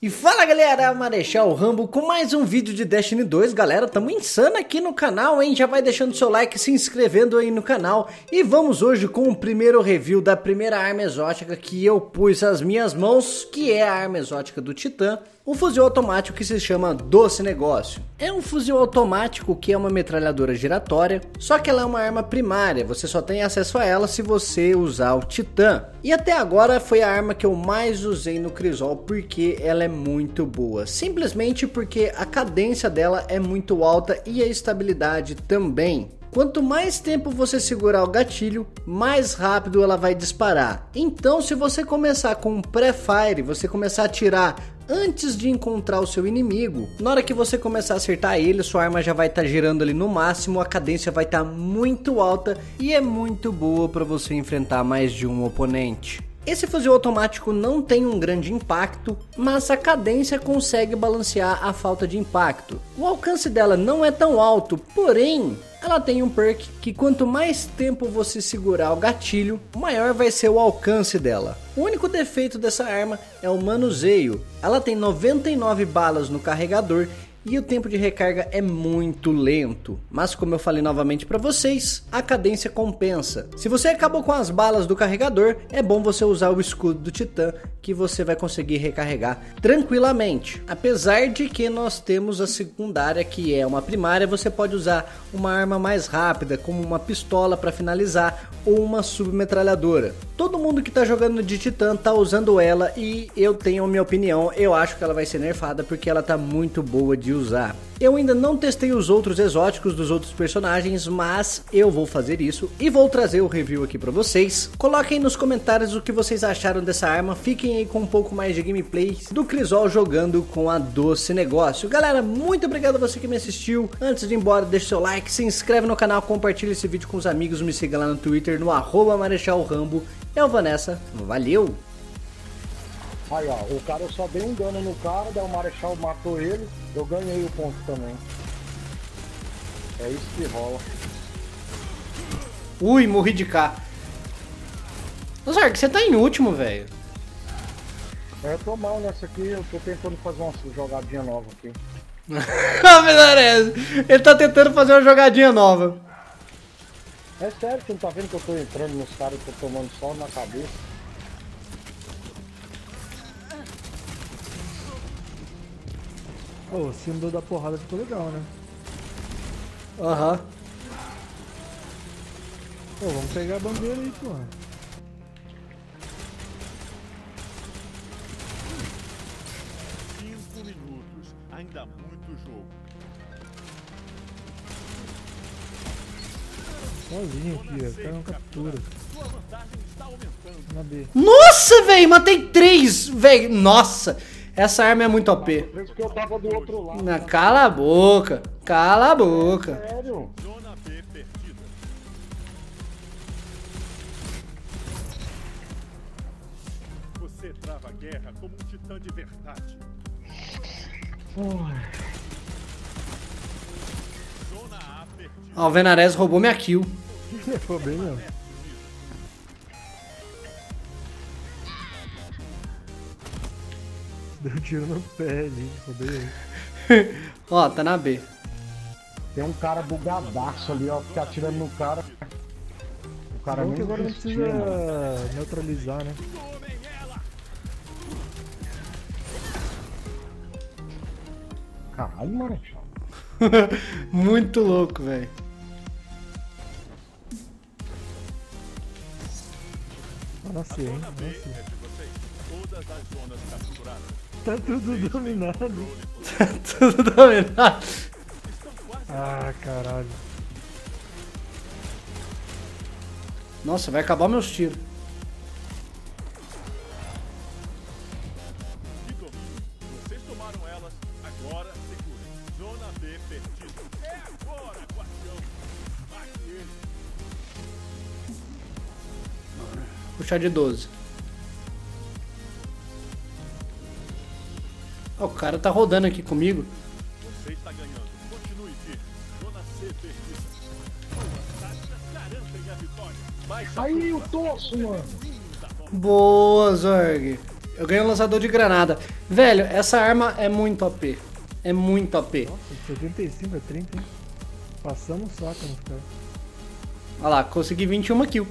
E fala galera, Marechal Rambo com mais um vídeo de Destiny 2 Galera, tamo insano aqui no canal, hein? Já vai deixando seu like, se inscrevendo aí no canal. E vamos hoje com o primeiro review da primeira arma exótica que eu pus as minhas mãos Que é a arma exótica do Titã um fuzil automático que se chama Doce Negócio. É um fuzil automático que é uma metralhadora giratória, só que ela é uma arma primária, você só tem acesso a ela se você usar o Titã. E até agora foi a arma que eu mais usei no Crisol porque ela é muito boa. Simplesmente porque a cadência dela é muito alta e a estabilidade também. Quanto mais tempo você segurar o gatilho, mais rápido ela vai disparar. Então, se você começar com um pré-fire, você começar a tirar antes de encontrar o seu inimigo. Na hora que você começar a acertar ele, sua arma já vai estar tá girando ali no máximo, a cadência vai estar tá muito alta e é muito boa para você enfrentar mais de um oponente. Esse fuzil automático não tem um grande impacto, mas a cadência consegue balancear a falta de impacto. O alcance dela não é tão alto, porém ela tem um perk que quanto mais tempo você segurar o gatilho, maior vai ser o alcance dela. O único defeito dessa arma é o manuseio. Ela tem 99 balas no carregador e o tempo de recarga é muito lento. Mas como eu falei novamente para vocês, a cadência compensa. Se você acabou com as balas do carregador, é bom você usar o escudo do Titã, que você vai conseguir recarregar tranquilamente. Apesar de que nós temos a secundária, que é uma primária, você pode usar uma arma mais rápida, como uma pistola para finalizar ou uma submetralhadora. Todo mundo que tá jogando de Titã tá usando ela e eu tenho minha opinião, eu acho que ela vai ser nerfada porque ela tá muito boa de usar. Eu ainda não testei os outros exóticos dos outros personagens, mas eu vou fazer isso e vou trazer o review aqui para vocês. Coloquem nos comentários o que vocês acharam dessa arma, fiquem aí com um pouco mais de gameplay do Crisol jogando com a Doce Negócio. Galera, muito obrigado a você que me assistiu. Antes de ir embora, deixa seu like, se inscreve no canal, compartilha esse vídeo com os amigos, me siga lá no Twitter no arroba Marechal Rambo. Eu vou nessa, valeu! Aí, ó, o cara, eu só dei um dano no cara, daí o Marechal matou ele, eu ganhei o ponto também. É isso que rola. Ui, morri de cá. Zark, você tá em último, velho. É, eu tô mal nessa aqui, eu tô tentando fazer uma jogadinha nova aqui. Ah, ele tá tentando fazer uma jogadinha nova. É sério, você não tá vendo que eu tô entrando nos caras eu tô tomando sol na cabeça? Pô, o símbolo da porrada ficou legal, né? Aham. Uhum. Pô, vamos pegar a bandeira aí, pô. Cinco minutos, ainda muito jogo. Sozinho, filha. O cara não captura. Na B. Nossa, velho, matei três, velho. Nossa. Essa arma é muito OP. que eu tava do outro lado. Na, cala a boca. Cala a boca. Sério? Zona B perdida. Você trava a guerra como um titã de verdade. Zona A perdida. Ó, o Venarez roubou minha kill. Foi bem mesmo. Deu um tiro no pé ali, fodeu. Ó, tá na B. Tem um cara bugadaço ali, ó, que atirando no cara. O cara Bom nem que agora não precisa mano. neutralizar, né? Caralho, Marechal. muito louco, velho. Vai nascer, hein? Vai todas as zonas capturadas. Tá tudo dominado. tá tudo dominado. Ah, caralho. Nossa, vai acabar meus tiros. puxar de 12. O cara tá rodando aqui comigo. Você está ganhando. Continue firme. Zona C perdida. Suas táticas garantem a vitória. Mas Aí o tosso, mano. Boa, Zorg. Eu ganhei um lançador de granada. Velho, essa arma é muito OP. É muito OP. Nossa, 75 a 30, hein? Passamos nos caras. Olha lá, consegui 21 kills.